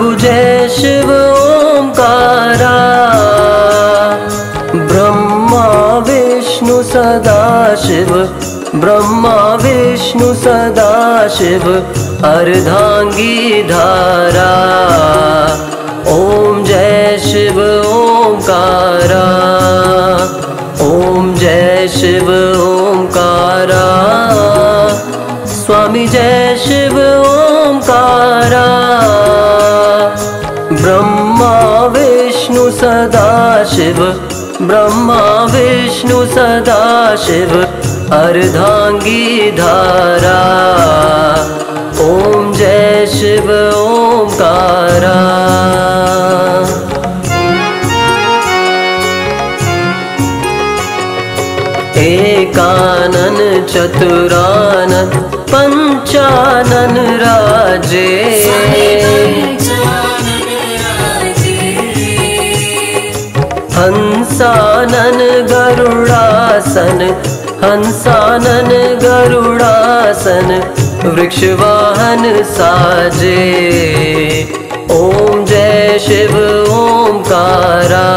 जय शिव ओंकारा। ब्रह्मा विष्णु सदा शिव। ब्रह्मा विष्णु सदा शिव। अर्धांगी धारा। ॐ जय शिव ओंकारा। ॐ जय शिव ओंकारा। स्वामी जय ब्रह्मा विष्णु सदा शिव ब्रह्मा विष्णु सदा शिव अर्धांगी धारा। ॐ जय शिव ओंकारा। एकानन चतुरानन पञ्चानन राजे हंसानन गरुडासन वृक्षवाहन साजे। ॐ जय शिव ओंकारा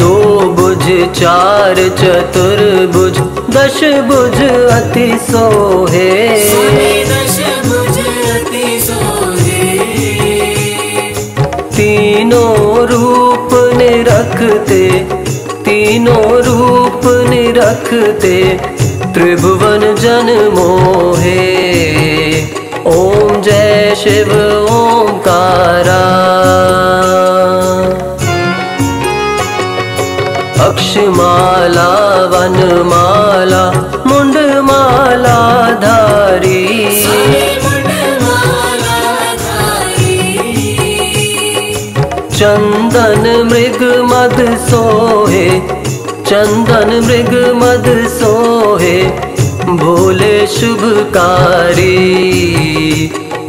दो बुझ चार चतुर्भुज दश बुझ अति सोहे तीनों रूप निरखते तीनों रूप निरखते त्रिभुवन जन मोहे ओम जय शिव ओंकारा। अक्षमाला वनमाला चंदन मृग मद सोहे, चंदन मृग मद सोहे, भोले शुभकारी।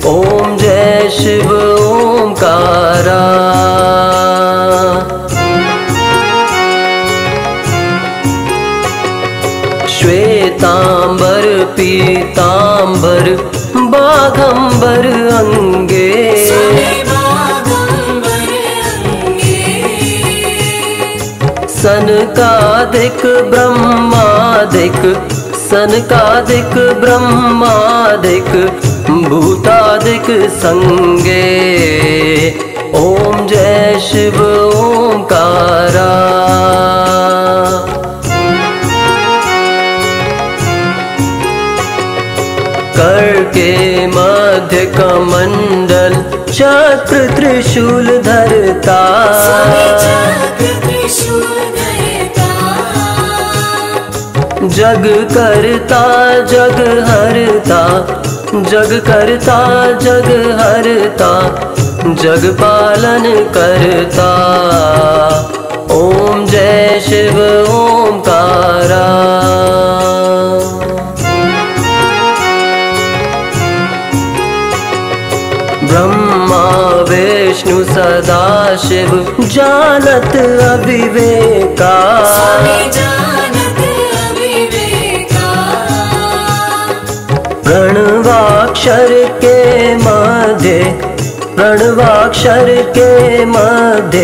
ओम जय शिव ओंकारा श्वेतांबर, पीतांबर, बाघंबर अंगे। सनकादिक ब्रह्मादिक सनकादिक ब्रह्मादिक भूतादिक संगे। ओम जय शिव ओंकारा। करके मध्य कमंडल चक्र त्रिशूल धरता। जग करता जग हरता जग करता जग हरता जग पालन करता। ओम जय शिव ओंकारा ब्रह्मा विष्णु सदा शिव जानत अविवेका प्रणवाक्षर के मध्य प्रणवाक्षर के मध्य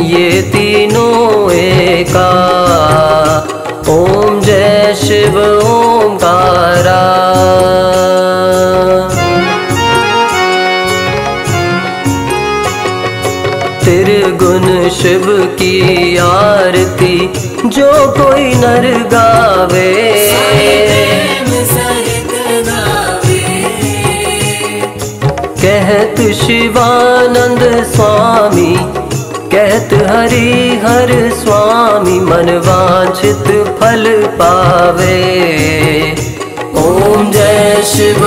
ये तीनों एका। ओम जय शिव, ओंकारा। त्रिगुण शिव की आरती, जो कोई नर गावे शिवानंद स्वामी कहत हरि हर स्वामी मन वांछित फल पावे। ओम जय शिव